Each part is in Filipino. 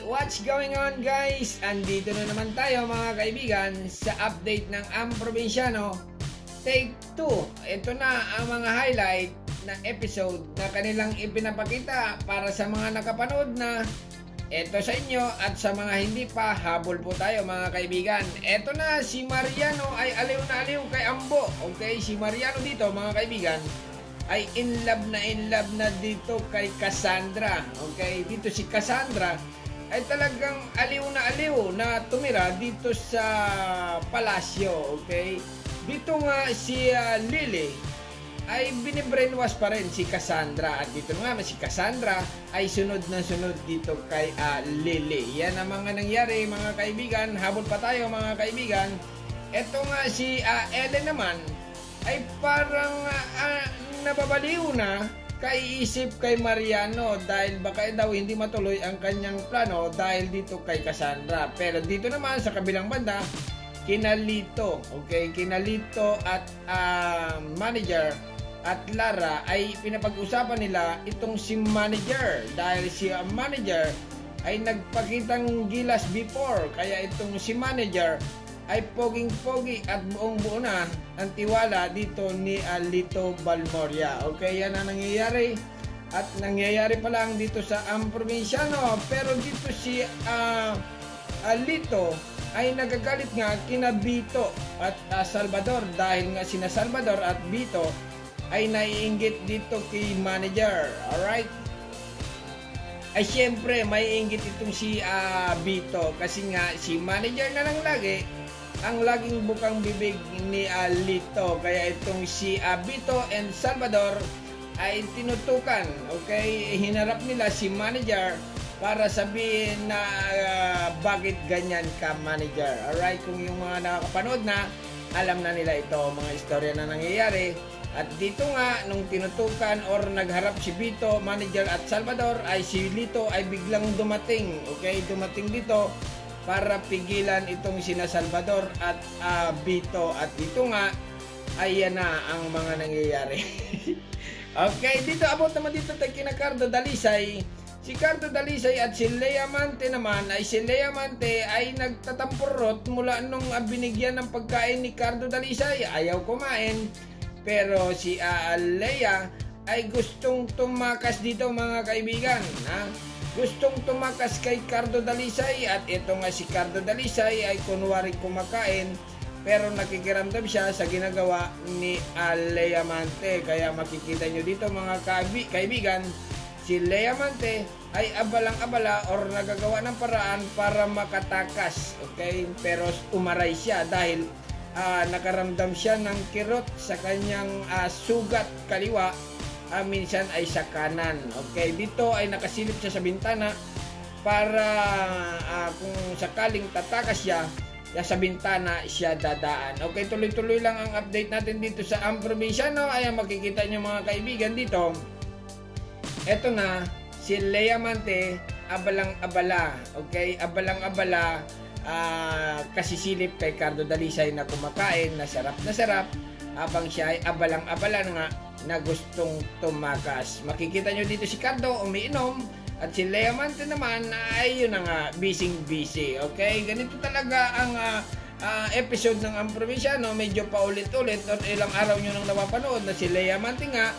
What's going on guys? Andito na naman tayo mga kaibigan sa update ng Am Provinciano Take 2. Ito na ang mga highlight ng episode na kanilang ipinapakita para sa mga nakapanood na ito sa inyo at sa mga hindi pa, habol po tayo mga kaibigan. Ito na, si Mariano ay aliw na aliw kay Ambo. Okay, si Mariano dito mga kaibigan ay in love na in love na dito kay Cassandra. Okay, dito si Cassandra ay talagang aliw na aliw na tumira dito sa palasyo. Okay, dito nga si uh, Lily ay binibrainwash pa rin si Cassandra at dito nga si Cassandra ay sunod na sunod dito kay uh, Lily. Yan ang mga nangyari mga kaibigan. Habol pa tayo mga kaibigan. Ito nga si uh, Ellen naman ay parang uh, nababaliw na kaiisip kay Mariano dahil baka daw hindi matuloy ang kanyang plano dahil dito kay Cassandra. Pero dito naman sa kabilang banda, kinalito, okay, kinalito at uh, manager at Lara ay pinapag-usapan nila itong si manager. Dahil si uh, manager ay nagpakitang gilas before. Kaya itong si manager ay poging-pogi at buong-buo ang tiwala dito ni Alito Balmoria. Okay, yan ang nangyayari. At nangyayari pa lang dito sa ang probinsyano. Pero dito si uh, Alito ay nagagalit nga kina Bito at uh, Salvador dahil nga sina Salvador at Bito ay naiinggit dito kay manager. Alright? Ay siyempre may inggit itong si uh, Bito kasi nga si manager na lang lagi ang laging bukang bibig ni Alito. Kaya itong si Abito and Salvador ay tinutukan. Okay? Hinarap nila si manager para sabihin na uh, bakit ganyan ka manager. Alright? Kung yung mga nakakapanood na, alam na nila ito, mga istorya na nangyayari. At dito nga, nung tinutukan or nagharap si Bito, manager at Salvador, ay si Lito ay biglang dumating. Okay? Dumating dito para pigilan itong sina Salvador at uh, Bito at dito nga ayan na ang mga nangyayari. Okay dito about naman dito tayo kina Cardo Dalisay. Si Cardo Dalisay at si Lea Mante naman ay si Lea Mante ay nagtatampurot mula nung uh, binigyan ng pagkain ni Cardo Dalisay. Ayaw kumain pero si uh, Lea ay gustong tumakas dito mga kaibigan ha? Gustong tumakas kay Cardo Dalisay at ito nga si Cardo Dalisay ay kunwari kumakain pero nakikiramdam siya sa ginagawa ni Aleyamante. Kaya makikita nyo dito mga kaibi, kaibigan si Leamante ay abalang-abala or nagagawa ng paraan para makatakas okay? Pero umaray siya dahil uh, nakaramdam siya ng kirot sa kanyang uh, sugat kaliwa uh, minsan ay sa kanan. Okay, dito ay nakasilip siya sa bintana para uh, kung sakaling tatakas siya, ya sa bintana siya dadaan. Okay, tuloy-tuloy lang ang update natin dito sa ang probinsyano. Ayan, makikita niyo mga kaibigan dito. Ito na, si Lea Mante, abalang-abala. Okay, abalang-abala uh, kasi silip kay Cardo Dalisay na kumakain, na sarap na sarap habang siya ay abalang-abala nga na gustong tumakas. Makikita nyo dito si Cardo umiinom at si Lea Mante naman ay yun nga, busy-busy. Okay? Ganito talaga ang uh, uh, episode ng Ang Provinciano. Medyo paulit-ulit at ilang araw nyo nang napapanood na si Lea Mante nga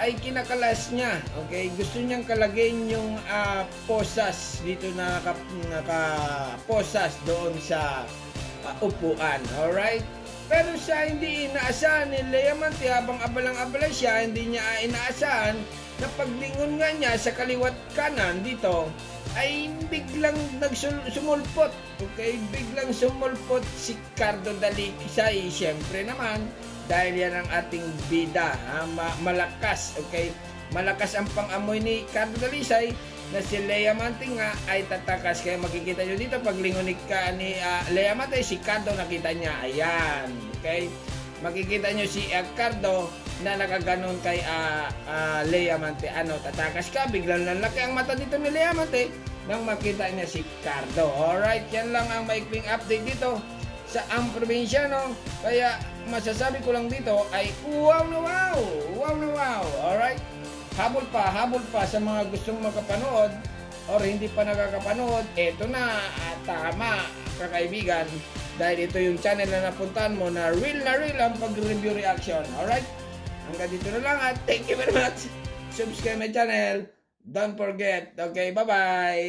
ay kinakalas niya. Okay? Gusto niyang kalagay yung uh, posas dito na naka, naka posas doon sa uh, upuan. Alright? Pero siya hindi inaasahan ni Leamante habang abalang-abala siya, hindi niya inaasahan na paglingon nga niya sa kaliwat kanan dito ay biglang nagsumulpot. Okay, biglang sumulpot si Cardo Dalikisay. Siyempre naman, dahil yan ang ating bida, ha? Ma- malakas, okay? Malakas ang pang-amoy ni Cardo Dalisay na si Lea Mante nga ay tatakas. Kaya makikita nyo dito, pag lingunik ka ni uh, Lea Mante, si Cardo nakita niya. Ayan. Okay? Makikita nyo si uh, Cardo na nakaganon kay uh, uh, Lea Mante. Ano, tatakas ka, biglang lalaki ang mata dito ni Lea Mante nang makita niya si Cardo. Alright, yan lang ang maikling update dito sa ang probinsyano. Kaya masasabi ko lang dito ay wow na wow! Wow na wow! Habol pa, habol pa sa mga gustong makapanood or hindi pa nakakapanood, eto na, at tama, kakaibigan. Dahil ito yung channel na napuntahan mo na real na real ang pag-review reaction. Alright? Hanggang dito na lang at thank you very much. Subscribe my channel. Don't forget. Okay, bye-bye.